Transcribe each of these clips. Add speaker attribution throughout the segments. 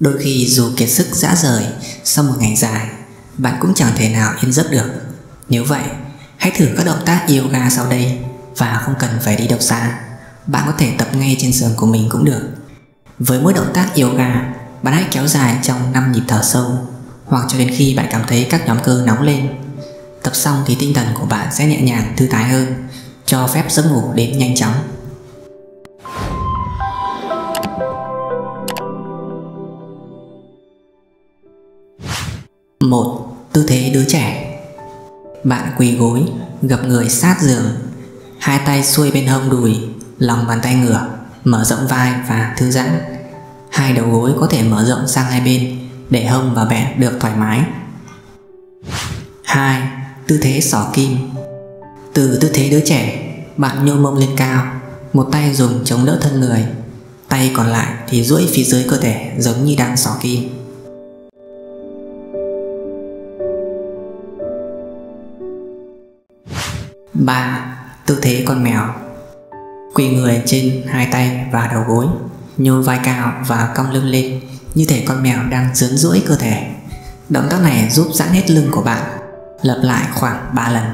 Speaker 1: Đôi khi dù kiệt sức dã rời sau một ngày dài, bạn cũng chẳng thể nào yên giấc được. Nếu vậy, hãy thử các động tác yoga sau đây và không cần phải đi đâu xa. Bạn có thể tập ngay trên giường của mình cũng được. Với mỗi động tác yoga, bạn hãy kéo dài trong 5 nhịp thở sâu hoặc cho đến khi bạn cảm thấy các nhóm cơ nóng lên. Tập xong thì tinh thần của bạn sẽ nhẹ nhàng thư thái hơn, cho phép giấc ngủ đến nhanh chóng. Đứa trẻ. Bạn quỳ gối, gập người sát giường. Hai tay xuôi bên hông đùi, lòng bàn tay ngửa Mở rộng vai và thư giãn. Hai đầu gối có thể mở rộng sang hai bên Để hông và bẹn được thoải mái. 2. Tư thế sỏ kim. Từ tư thế đứa trẻ Bạn nhô mông lên cao Một tay dùng chống đỡ thân người Tay còn lại thì duỗi phía dưới cơ thể giống như đang sỏ kim. 3. Tư thế con mèo Quỳ người trên hai tay và đầu gối, Nhô vai cao và cong lưng lên, Như thể con mèo đang dướn duỗi cơ thể Động tác này giúp giãn hết lưng của bạn Lặp lại khoảng 3 lần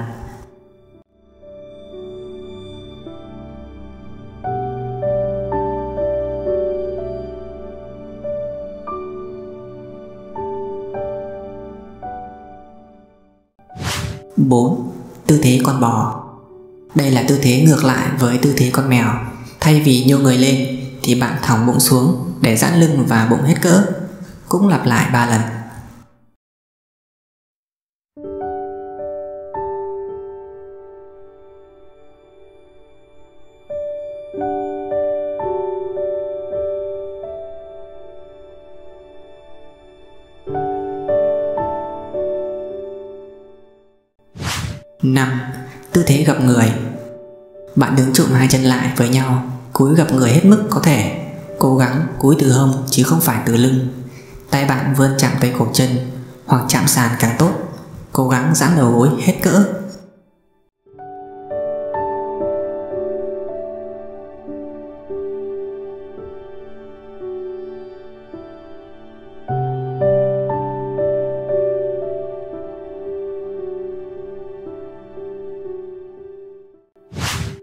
Speaker 1: bốn Tư thế con bò. Đây là tư thế ngược lại với tư thế con mèo. Thay vì nhô người lên, thì bạn thòng bụng xuống để giãn lưng và bụng hết cỡ. Cũng lặp lại 3 lần. 5. Tư thế gập người. Bạn đứng trụm hai chân lại với nhau, Cúi gập người hết mức có thể. Cố gắng cúi từ hông chứ không phải từ lưng. Tay bạn vươn chạm tới cổ chân, Hoặc chạm sàn càng tốt. Cố gắng giãn đầu gối hết cỡ.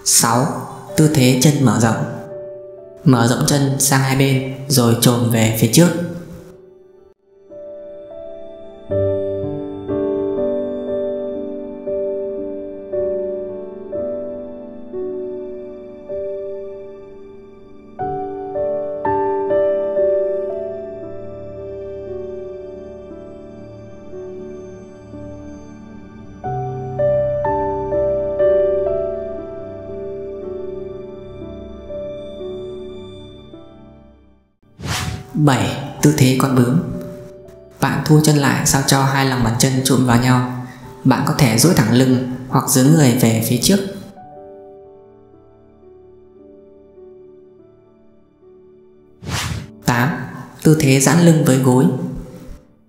Speaker 1: 6. Tư thế chân mở rộng Mở rộng chân sang hai bên, rồi trồm về phía trước 7. Tư thế con bướm. Bạn thu chân lại sao cho hai lòng bàn chân trụm vào nhau? Bạn có thể duỗi thẳng lưng hoặc dướng người về phía trước. Tám, Tư thế giãn lưng với gối.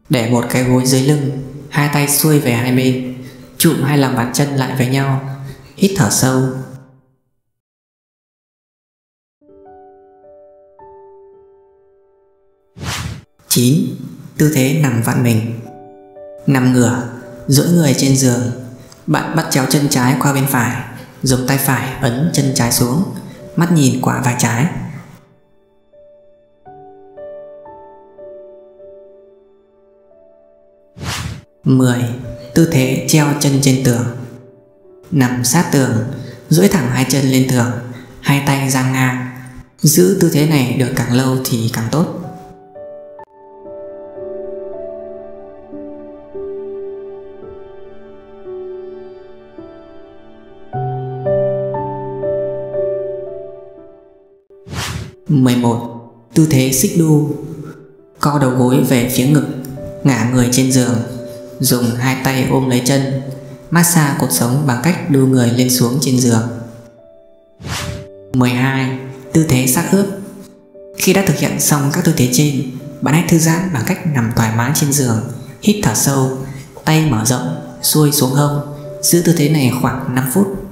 Speaker 1: Để một cái gối dưới lưng, Hai tay xuôi về hai bên chụm hai lòng bàn chân lại với nhau. Hít thở sâu 9. Tư thế nằm vặn mình. Nằm ngửa, duỗi người trên giường. Bạn bắt chéo chân trái qua bên phải Dùng tay phải ấn chân trái xuống Mắt nhìn qua vai trái. Mười Tư thế treo chân trên tường. Nằm sát tường duỗi thẳng hai chân lên tường Hai tay ra ngang. Giữ tư thế này được càng lâu thì càng tốt. 11. Tư thế xích đu, Co đầu gối về phía ngực, Ngả người trên giường, Dùng hai tay ôm lấy chân, Massage cột sống bằng cách đu người lên xuống trên giường 12. Tư thế xác ướp Khi đã thực hiện xong các tư thế trên, Bạn hãy thư giãn bằng cách nằm thoải mái trên giường, Hít thở sâu, Tay mở rộng, Xuôi xuống hông Giữ tư thế này khoảng 5 phút